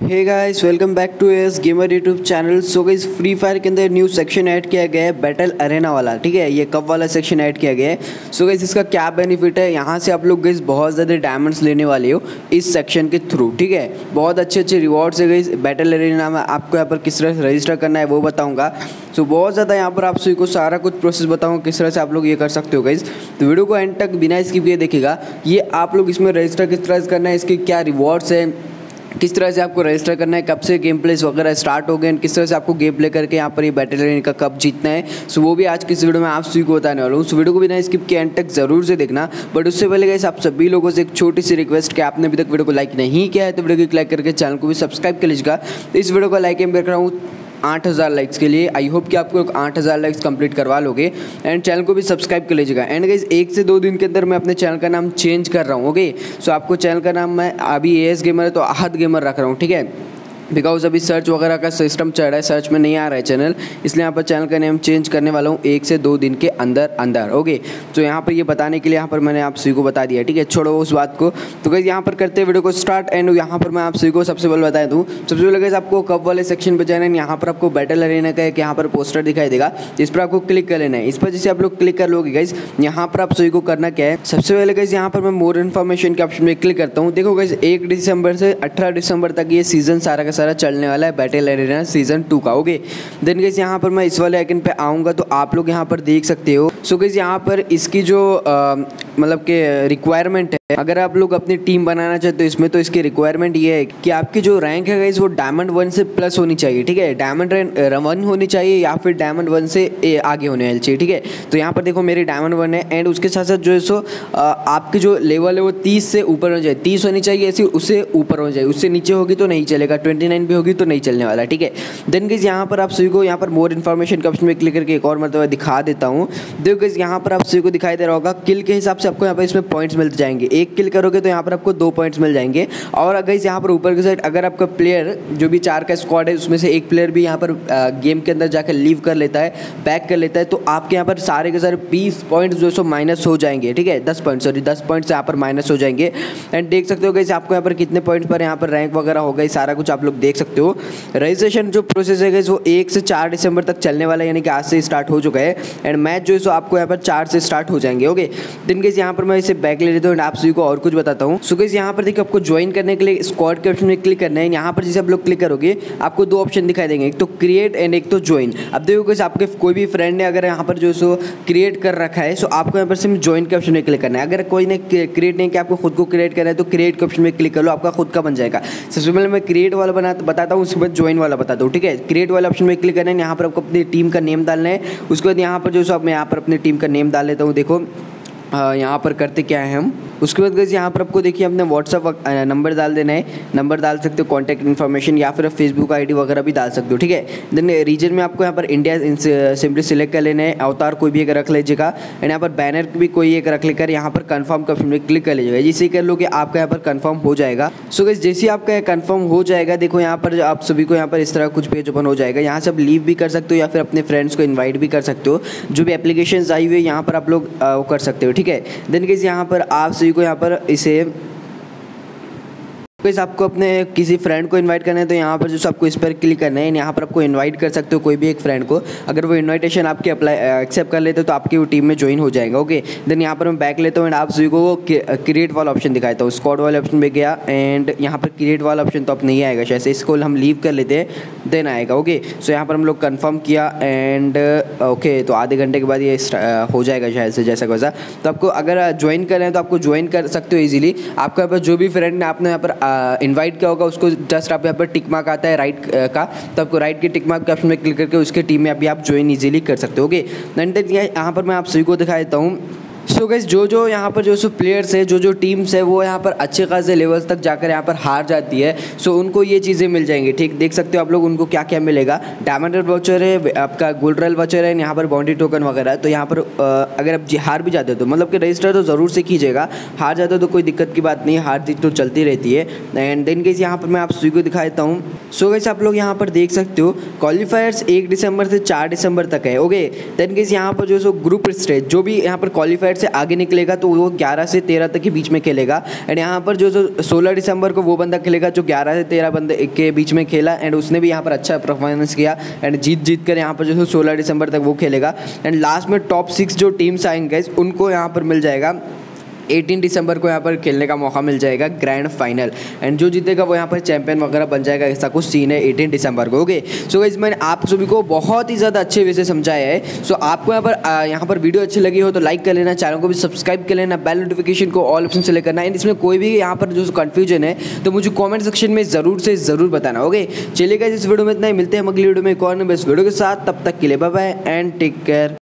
Hey guys welcome back to S gamer YouTube channel so guys Free Fire के अंदर new section add किया गया है battle Arena वाला ठीक है? ये कप वाला सेक्शन ऐड किया गया है? सो गाइस इसका क्या बेनिफिट है? यहाँ से आप लोग गाइस बहुत ज़्यादा डायमंड्स लेने वाले हो इस सेक्शन के थ्रू ठीक है? बहुत अच्छे अच्छे रिवॉर्ड्स है गाइस बैटल अरेना में आपको यहाँ पर किस तरह से रजिस्टर करना है वो बताऊँगा। सो so, बहुत ज़्यादा यहाँ पर आप सभी को सारा कुछ प्रोसेस बताऊँगा किस तरह से आप लोग ये कर सकते हो गाइस तो वीडियो को एंड तक बिना स्किप किए देखिएगा ये आप लोग इसमें रजिस्टर किस तरह से करना है इसके क्या रिवॉर्ड्स है किस तरह से आपको रजिस्टर करना है, कब से गेम प्लेस वगैरह स्टार्ट हो गए किस तरह से आपको गेम प्ले करके यहाँ पर ये बैटल का कब जीतना है। सो वो भी आज की इस वीडियो में आप सभी को बताने वाला हूँ। उस वीडियो को बिना स्किप के एंड तक ज़रूर से देखना। बट उससे पहले गए आप सभी लोगों से एक छोटी सी रिक्वेस्ट कि आपने अभी तक वीडियो को लाइक नहीं किया है तो वीडियो को लाइक करके चैनल को भी सब्सक्राइब कर लीजिएगा। इस वीडियो को लाइक एम कर रहा हूँ आठ हज़ार लाइक्स के लिए। आई होप कि आपको आठ हज़ार लाइक्स कंप्लीट करवा लोगे। एंड चैनल को भी सब्सक्राइब कर लीजिएगा। एंड गाइज़ एक से दो दिन के अंदर मैं अपने चैनल का नाम चेंज कर रहा हूँ ओके सो आपको चैनल का नाम मैं अभी ए एस गेमर है तो आहत गेमर रख रहा हूँ, ठीक है? बिकॉज़ अभी सर्च वगैरह का सिस्टम चल रहा है सर्च में नहीं आ रहा है चैनल इसलिए यहाँ पर चैनल का नेम चेंज करने वाला हूँ एक से दो दिन के अंदर अंदर ओके तो यहाँ पर ये बताने के लिए यहाँ पर मैंने आप सभी को बता दिया ठीक है? छोड़ो उस बात को। तो कहीं यहाँ पर करते हैं वीडियो को स्टार्ट एंड यहाँ पर मैं आप सभी को सबसे पहले बता दूँ, सबसे पहले गैस आपको कप वाले सेक्शन पर जाना है? यहाँ पर आपको बैटल अरेना का एक यहाँ पर पोस्टर दिखाई देगा इस पर आपको क्लिक कर लेना है। इस पर जैसे आप लोग क्लिक कर लोगे गाइज़ यहाँ पर आप सभी को करना क्या है? सबसे पहले गैस यहाँ पर मैं मोर इन्फॉर्मेशन के ऑप्शन में क्लिक करता हूँ। देखो गैस एक दिसंबर से अठारह दिसंबर तक ये सीज़न सारा का सारा चलने वाला है बैटल एरिना सीज़न टू का ओके देन गैस यहाँ पर मैं इस वाले आइकन पे आऊँगा तो आप लोग यहाँ पर देख सकते हो। सो गैस यहाँ पर इसकी जो मतलब के रिक्वायरमेंट है अगर आप लोग अपनी टीम बनाना चाहते हो, इसमें तो इसकी रिक्वायरमेंट ये है कि आपकी जो रैंक है गाइज़ वो डायमंड वन से प्लस होनी चाहिए, ठीक है? डायमंड वन होनी चाहिए या फिर डायमंड वन से आगे होने चाहिए, ठीक है? तो यहाँ पर देखो, मेरी डायमंड वन है एंड उसके साथ साथ जो है सो आपकी जो लेवल है वो तीस से ऊपर होनी चाहिए। तीस होनी चाहिए ऐसी, उससे ऊपर होनी चाहिए। उससे नीचे होगी तो नहीं चलेगा ट्वेंटी नाइन भी होगी तो नहीं चलने वाला, ठीक है? देन गैस यहाँ पर आप सभी को यहाँ पर मोर इन्फॉर्मेशन के ऑप्शन में क्लिक करके एक और मतलब दिखा देता हूँ। देखो गैस यहाँ पर आप सभी को दिखाई दे रहा होगा किल के हिसाब से आपको यहाँ पर इसमें पॉइंट्स मिलते जाएँगे। एक किल करोगे तो यहाँ पर आपको दो पॉइंट्स मिल जाएँगे। और अगर इस यहाँ पर ऊपर की साइड अगर आपका प्लेयर जो भी चार का स्क्वाड है, उसमें से एक प्लेयर भी यहाँ पर गेम के अंदर जाकर लीव कर लेता है बैक कर लेता है तो आपके यहाँ पर सारे के सारे बीस पॉइंट जो सो माइनस हो जाएँगे, ठीक है? दस पॉइंट सॉरी दस पॉइंट्स यहाँ पर माइनस हो जाएँगे। एंड देख सकते हो गई आपको यहाँ पर कितने पॉइंट्स पर यहाँ पर रैंक वगैरह हो गई सारा कुछ आप लोग देख सकते हो। रजिस्ट्रेशन जो प्रोसेस है वो एक से चार दिसंबर तक चलने वाला है, यानी कि आज से स्टार्ट हो चुका है। एंड मैच जो है सो आपको यहाँ पर चार से स्टार्ट हो जाएँगे ओके दिन के यहाँ पर मैं इसे बैक ले लेता हूँ एंड आप सभी को और कुछ बताता हूँ। सो गैस यहाँ पर देखिए आपको ज्वाइन करने के लिए स्क्वाड के ऑप्शन में क्लिक करना है। यहाँ पर जैसे आप लोग क्लिक करोगे, आपको दो ऑप्शन दिखाई देंगे। एक तो क्रिएट एंड एक तो ज्वाइन अब देखो कैसे आपके कोई भी फ्रेंड ने अगर यहाँ पर जो सो क्रिएट कर रखा है सो आपको यहाँ पर सिर्फ़ ज्वाइन के ऑप्शन में क्लिक करना है। अगर कोई ने क्रिएट नहीं किया, आपको खुद को क्रिएट करना है तो क्रिएट के ऑप्शन में क्लिक कर लो, आपका खुद का बन जाएगा। सबसे पहले मैं क्रिएट वाला बना, बताता हूँ, उसके बाद ज्वाइन वाला बताता हूँ ठीक है? क्रिएट वाला ऑप्शन में क्लिक करना है, यहाँ पर आपको अपनी टीम का नेम डालना है। उसके बाद यहाँ पर जो सो मैं यहाँ पर अपनी टीम का नेम डाल लेता हूँ, देखो। यहाँ पर करते क्या है हम? उसके बाद गैस यहाँ पर आपको देखिए अपने व्हाट्सअप नंबर डाल देना है। नंबर डाल सकते हो कॉन्टैक्ट इन्फॉर्मेशन या फिर फेसबुक आईडी वगैरह भी डाल सकते हो, ठीक है? देन रीजन में आपको यहाँ पर इंडिया सिंपली सिलेक्ट कर लेना है। अवतार कोई भी एक रख लीजिएगा। एंड यहाँ पर बैनर भी कोई एक रख लेकर यहाँ पर कन्फर्म का ऑप्शन में क्लिक कर लीजिएगा। जिससे कर लो कि आपका यहाँ पर कन्फर्म हो जाएगा। सो गैस जैसे आपका कन्फर्म हो जाएगा, देखो यहाँ पर आप सभी को यहाँ पर इस तरह कुछ पेज ओपन हो जाएगा। यहाँ से आप लीव भी कर सकते हो या फिर अपने फ्रेंड्स को इन्वाइट भी कर सकते हो। जो भी एप्लीकेशन आई हुई है, यहाँ पर आप लोग कर सकते हो, ठीक है? देन गैस यहाँ पर आप सभी को यहाँ पर इसे गाइस आपको अपने किसी फ्रेंड को इनवाइट करना है तो यहाँ पर जो आपको इस पर क्लिक करना है, यहाँ पर आपको इनवाइट कर सकते हो कोई भी एक फ्रेंड को। अगर वो इनविटेशन आपके अप्लाई एक्सेप्ट कर लेते हो तो आपकी वो टीम में ज्वाइन हो जाएगा ओके देन यहाँ पर मैं बैक लेता हूँ एंड आप सभी को क्रिएट वाला ऑप्शन दिखाता हूँ। स्कॉड वाले ऑप्शन में गया एंड यहाँ पर क्रिएट वाला ऑप्शन तो अब नहीं आएगा, शायद इसको हम लीव कर लेते हैं देन आएगा ओके सो यहाँ पर हम लोग कन्फर्म किया एंड ओके तो आधे घंटे के बाद ये हो जाएगा शायद से, जैसा वैसा तो आपको अगर ज्वाइन करें तो आपको ज्वाइन कर सकते हो ईजिली आपको यहाँ पर जो भी फ्रेंड ने, आपने यहाँ पर इनवाइट क्या होगा, उसको जस्ट आप यहाँ पर टिक मार्क आता है राइट का तो आपको राइट के टिक मार्क के ऑप्शन में क्लिक करके उसके टीम में अभी आप ज्वाइन ईजिली कर सकते हो ओके यहाँ पर मैं आप सभी को दिखा देता हूँ सो गैस जो जो यहाँ पर जो सो प्लेयर्स है, जो जो टीम्स है, वो यहाँ पर अच्छे खासे लेवल्स तक जाकर यहाँ पर हार जाती है। सो so उनको ये चीज़ें मिल जाएँगी, ठीक? देख सकते हो आप लोग उनको क्या क्या मिलेगा डायमंड वाचर है, आपका गोल्ड रॉयल वाचर है, यहाँ पर बाउंड्री टोकन वगैरह। तो यहाँ पर अगर आप हार भी जाते हो तो मतलब कि रजिस्टर तो ज़रूर से कीजिएगा। हार जाते हो तो कोई दिक्कत की बात नहीं, हार जीत तो चलती रहती है। एंड देन गैस यहाँ पर मैं आप सभी को दिखा देता हूँ। सो गैस आप लोग यहाँ पर देख सकते हो क्वालिफायर्स एक दिसंबर से चार दिसंबर तक है ओके देन गैस यहाँ पर जो सो ग्रुप स्टेज जो भी यहाँ पर क्वालिफायर स्क्वाड से आगे निकलेगा तो वो ग्यारह से तेरह तक के बीच में खेलेगा। एंड यहाँ पर जो जो सोलह दिसंबर को वो बंदा खेलेगा, जो ग्यारह से तेरह बंदे के बीच में खेला एंड उसने भी यहाँ पर अच्छा परफॉर्मेंस किया एंड जीत जीत कर यहाँ पर जो है सोलह दिसंबर तक वो खेलेगा। एंड लास्ट में टॉप सिक्स जो टीम्स आएँगे, उनको यहाँ पर मिल जाएगा। 18 दिसंबर को यहाँ पर खेलने का मौका मिल जाएगा ग्रैंड फाइनल एंड जो जीतेगा वो यहाँ पर चैंपियन वगैरह बन जाएगा, ऐसा कुछ सीन है 18 दिसंबर को ओके सो गाइज़ मैंने आप सभी को बहुत ही ज़्यादा अच्छे वे से समझाया है। सो आपको यहाँ पर यहाँ पर वीडियो अच्छी लगी हो तो लाइक कर लेना चैनल को भी सब्सक्राइब कर लेना बेल नोटिफिकेशन को ऑल ऑप्शन सेलेक्ट करना एंड इसमें कोई भी यहाँ पर जो कन्फ्यूज़न है तो मुझे कॉमेंट सेक्शन में ज़रूर से ज़रूर बताना ओके चलिए गाइज़ इस वीडियो में इतना ही, मिलते हैं अगली वीडियो में एक और बेस्ट वीडियो के साथ, तब तक के लिए बाय एंड टेक केयर